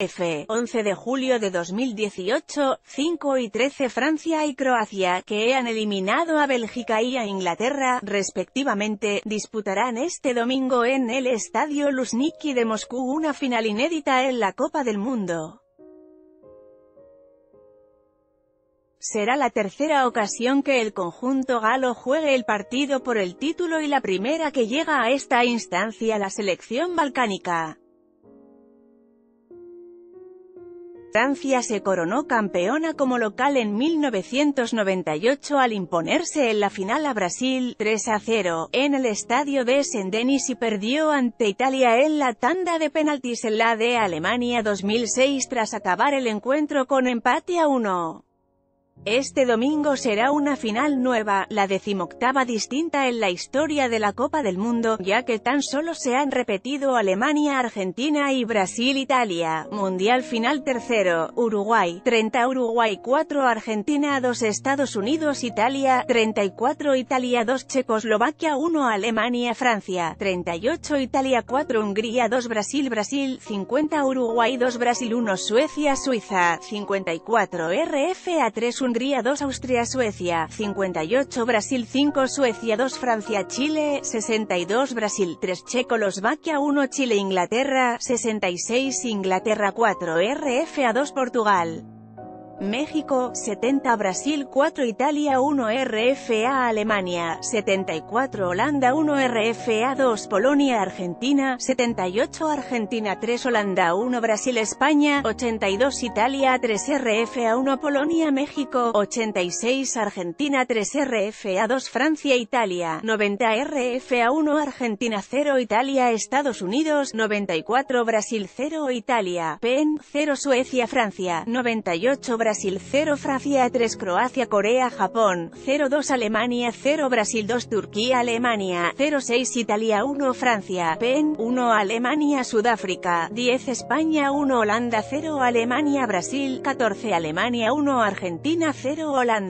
F. 11 de julio de 2018, 5 y 13 Francia y Croacia, que han eliminado a Bélgica y a Inglaterra, respectivamente, disputarán este domingo en el Estadio Luzhniki de Moscú una final inédita en la Copa del Mundo. Será la tercera ocasión que el conjunto galo juegue el partido por el título y la primera que llega a esta instancia la selección balcánica. Francia se coronó campeona como local en 1998 al imponerse en la final a Brasil, 3 a 0, en el estadio de Saint-Denis y perdió ante Italia en la tanda de penaltis en la de Alemania 2006 tras acabar el encuentro con empate a 1. Este domingo será una final nueva, la decimoctava distinta en la historia de la Copa del Mundo, ya que tan solo se han repetido Alemania, Argentina y Brasil-Italia. Mundial final tercero, Uruguay, 30 Uruguay 4 Argentina 2 Estados Unidos Italia, 34 Italia 2 Checoslovaquia 1 Alemania Francia, 38 Italia 4 Hungría 2 Brasil Brasil, 50 Uruguay 2 Brasil 1 Suecia Suiza, 54 RFA 3 Hungría 2 Austria Suecia, 58 Brasil 5 Suecia 2 Francia Chile, 62 Brasil 3 Checoslovaquia 1 Chile Inglaterra, 66 Inglaterra 4 RFA 2 Portugal. México, 70 Brasil 4 Italia 1 RFA Alemania, 74 Holanda 1 RFA 2 Polonia Argentina, 78 Argentina 3 Holanda 1 Brasil España, 82 Italia 3 RFA 1 Polonia México, 86 Argentina 3 RFA 2 Francia Italia, 90 RFA 1 Argentina 0 Italia Estados Unidos, 94 Brasil 0 Italia, PEN 0 Suecia Francia, 98 Brasil Brasil 0 Francia 3 Croacia Corea Japón 0-2 Alemania 0 Brasil 2 Turquía Alemania 0-6 Italia 1 Francia PEN 1 Alemania Sudáfrica 10 España 1 Holanda 0 Alemania Brasil 14 Alemania 1 Argentina 0 Holanda